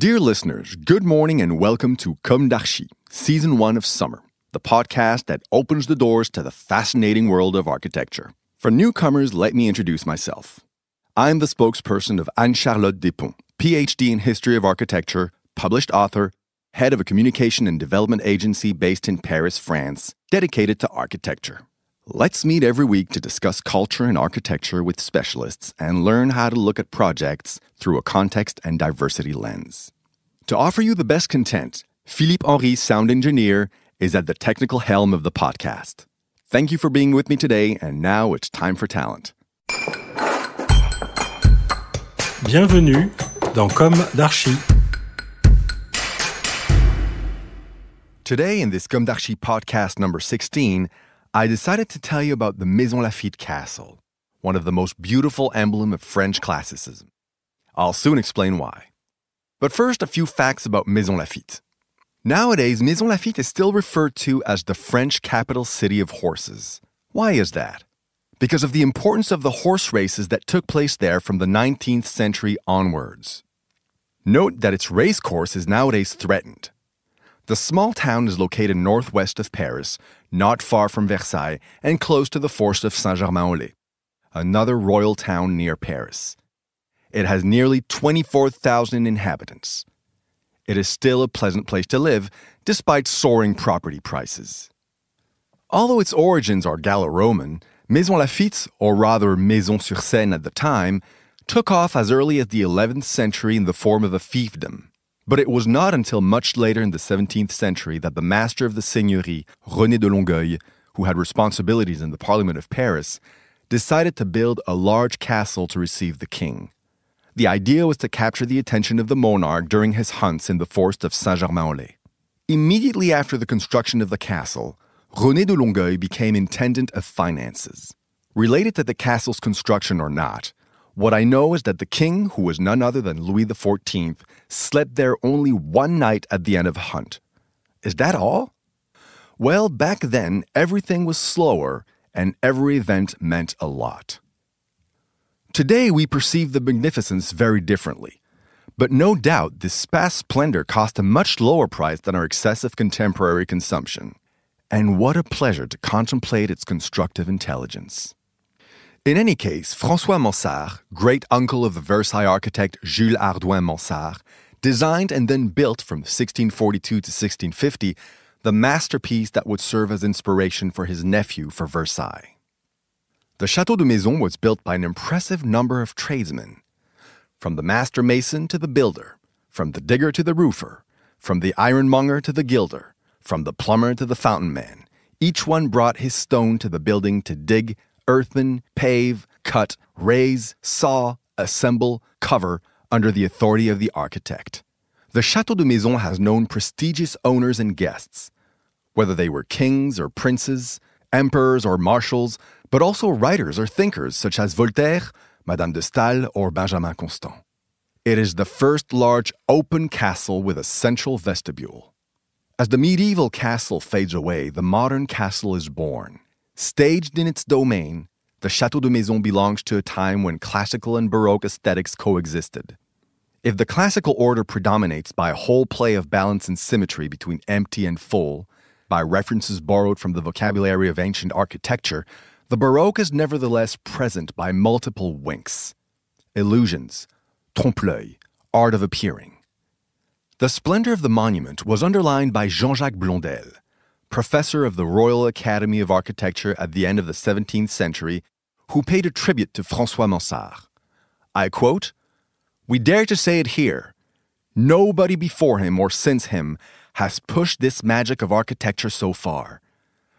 Dear listeners, good morning and welcome to Com d'Archi, Season 1 of Summer, the podcast that opens the doors to the fascinating world of architecture. For newcomers, let me introduce myself. I'm the spokesperson of Anne Charlotte Depincé, PhD in History of Architecture, published author, head of a communication and development agency based in Paris, France, dedicated to architecture. Let's meet every week to discuss culture and architecture with specialists and learn how to look at projects through a context and diversity lens. To offer you the best content, Philippe Henry, sound engineer, is at the technical helm of the podcast. Thank you for being with me today, and now it's time for talent. Bienvenue dans Com d'Archi. Today, in this Com d'Archi podcast number 16, I decided to tell you about the Maisons-Laffitte Castle, one of the most beautiful emblem of French classicism. I'll soon explain why. But first, a few facts about Maisons-Laffitte. Nowadays, Maisons-Laffitte is still referred to as the French capital city of horses. Why is that? Because of the importance of the horse races that took place there from the 19th century onwards. Note that its racecourse is nowadays threatened. The small town is located northwest of Paris, not far from Versailles, and close to the forest of Saint Germain en Laye, another royal town near Paris. It has nearly 24,000 inhabitants. It is still a pleasant place to live, despite soaring property prices. Although its origins are Gallo Roman, Maisons-Laffitte, or rather Maisons-sur-Seine at the time, took off as early as the 11th century in the form of a fiefdom. But it was not until much later in the 17th century that the master of the seigneurie, René de Longueil, who had responsibilities in the Parliament of Paris, decided to build a large castle to receive the king. The idea was to capture the attention of the monarch during his hunts in the forest of Saint Germain en Laye. Immediately after the construction of the castle, René de Longueil became intendant of finances. Related to the castle's construction or not, what I know is that the king, who was none other than Louis XIV, slept there only one night at the end of a hunt. Is that all? Well, back then, everything was slower and every event meant a lot. Today, we perceive the magnificence very differently. But no doubt, this past splendor cost a much lower price than our excessive contemporary consumption. And what a pleasure to contemplate its constructive intelligence. In any case, Francois Mansart, great uncle of the Versailles architect Jules Hardouin Mansart, designed and then built from 1642 to 1650 the masterpiece that would serve as inspiration for his nephew for Versailles. The Chateau de Maisons was built by an impressive number of tradesmen, from the master mason to the builder, from the digger to the roofer, from the ironmonger to the gilder, from the plumber to the fountain man. Each one brought his stone to the building to dig, earthen, pave, cut, raise, saw, assemble, cover under the authority of the architect. The Chateau de Maisons has known prestigious owners and guests, whether they were kings or princes, emperors or marshals, but also writers or thinkers such as Voltaire, Madame de Staël, or Benjamin Constant. It is the first large open castle with a central vestibule. As the medieval castle fades away, the modern castle is born. Staged in its domain, the Chateau de Maisons belongs to a time when classical and Baroque aesthetics coexisted. If the classical order predominates by a whole play of balance and symmetry between empty and full, by references borrowed from the vocabulary of ancient architecture, the Baroque is nevertheless present by multiple winks, illusions, trompe l'oeil, art of appearing. The splendor of the monument was underlined by Jean Jacques Blondel, professor of the Royal Academy of Architecture at the end of the 17th century, who paid a tribute to Francois Mansart. I quote, We dare to say it here. Nobody before him or since him has pushed this magic of architecture so far.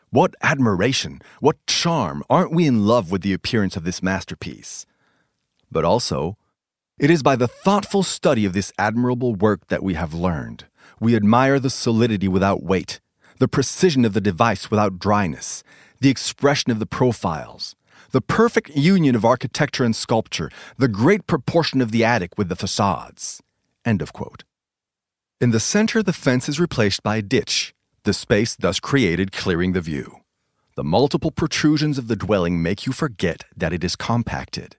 What admiration, what charm! Aren't we in love with the appearance of this masterpiece? But also, it is by the thoughtful study of this admirable work that we have learned. We admire the solidity without weight, the precision of the device without dryness, the expression of the profiles, the perfect union of architecture and sculpture, the great proportion of the attic with the facades. End of quote. In the center, the fence is replaced by a ditch, the space thus created clearing the view. The multiple protrusions of the dwelling make you forget that it is compacted.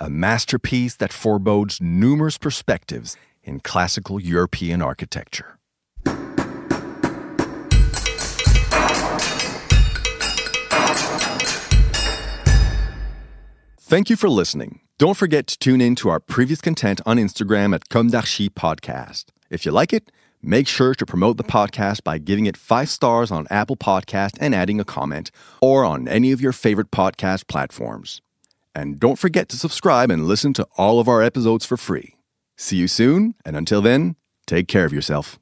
A masterpiece that forebodes numerous perspectives, in classical European architecture. Thank you for listening. Don't forget to tune in to our previous content on Instagram at Com d'Archi Podcast. If you like it, make sure to promote the podcast by giving it five stars on Apple Podcast and adding a comment, or on any of your favorite podcast platforms. And don't forget to subscribe and listen to all of our episodes for free. See you soon, and until then, take care of yourself.